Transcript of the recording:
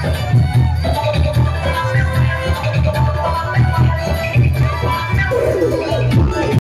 Thank you.